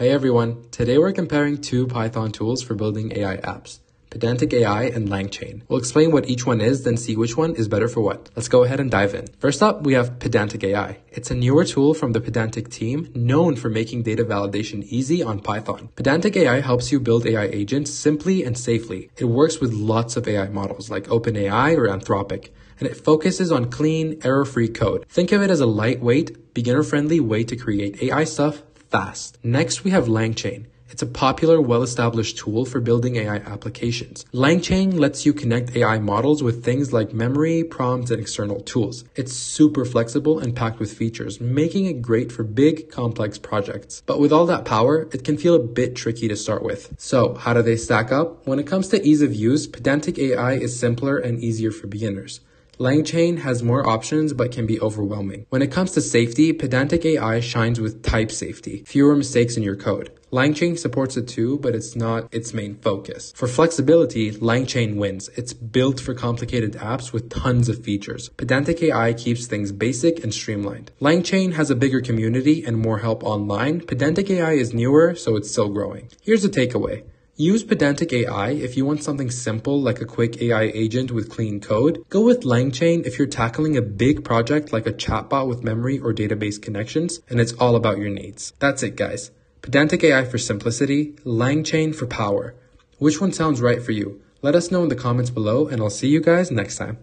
Hey everyone, today we're comparing two Python tools for building AI apps. Pydantic AI and LangChain. We'll explain what each one is, then see which one is better for what. Let's go ahead and dive in. First up, we have Pydantic AI. It's a newer tool from the Pydantic team known for making data validation easy on Python. Pydantic AI helps you build AI agents simply and safely. It works with lots of AI models like OpenAI or Anthropic and it focuses on clean, error-free code. Think of it as a lightweight, beginner-friendly way to create AI stuff fast. Next, we have LangChain. It's a popular, well-established tool for building AI applications. LangChain lets you connect AI models with things like memory, prompts, and external tools. It's super flexible and packed with features, making it great for big, complex projects. But with all that power, it can feel a bit tricky to start with. So, how do they stack up? When it comes to ease of use, Pydantic AI is simpler and easier for beginners. LangChain has more options but can be overwhelming. When it comes to safety, Pydantic AI shines with type safety, fewer mistakes in your code. LangChain supports it too, but it's not its main focus. For flexibility, LangChain wins. It's built for complicated apps with tons of features. Pydantic AI keeps things basic and streamlined. LangChain has a bigger community and more help online. Pydantic AI is newer, so it's still growing. Here's the takeaway. Use Pydantic AI if you want something simple like a quick AI agent with clean code. Go with LangChain if you're tackling a big project like a chatbot with memory or database connections and it's all about your needs. That's it guys. Pydantic AI for simplicity, LangChain for power. Which one sounds right for you? Let us know in the comments below and I'll see you guys next time.